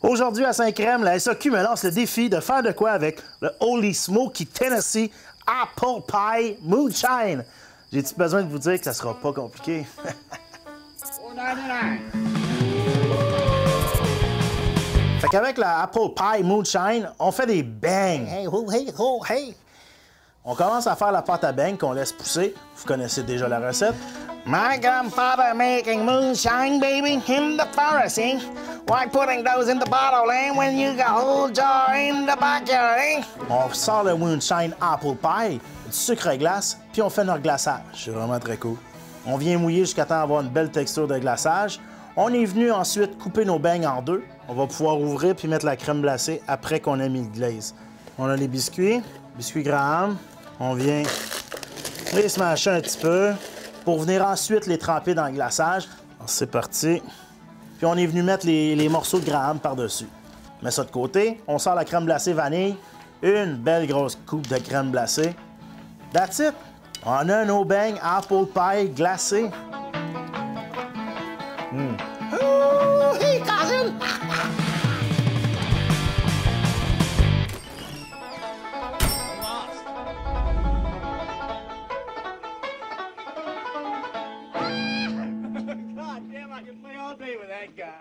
Aujourd'hui à Saint-Crème, la SAQ me lance le défi de faire de quoi avec le Holy Smoky Tennessee Apple Pie Moonshine. J'ai-tu besoin de vous dire que ça sera pas compliqué? fait qu'avec la Apple Pie Moonshine, on fait des bangs. Hey, oh, hey, oh, hey. On commence à faire la pâte à bang qu'on laisse pousser. Vous connaissez déjà la recette. My grandfather making moonshine, baby, in the forest, eh? Why putting those in the bottle, eh? When you got a whole jar in the backyard, eh? On sort le moonshine apple pie, du sucre à glace, puis on fait notre glaçage. C'est vraiment très cool. On vient mouiller jusqu'à temps d'avoir une belle texture de glaçage. On est venu ensuite couper nos beignes en deux. On va pouvoir ouvrir puis mettre la crème glacée après qu'on ait mis le glaze. On a les biscuits, biscuits Graham. On vient les smasher un petit peu pour venir ensuite les tremper dans le glaçage. C'est parti. Puis on est venu mettre les, morceaux de graham par-dessus. Mets ça de côté. On sort la crème glacée vanille. Une belle grosse coupe de crème glacée. That's it. On a nos beignes apple pie glacé. Mmh. I can play all day with that guy.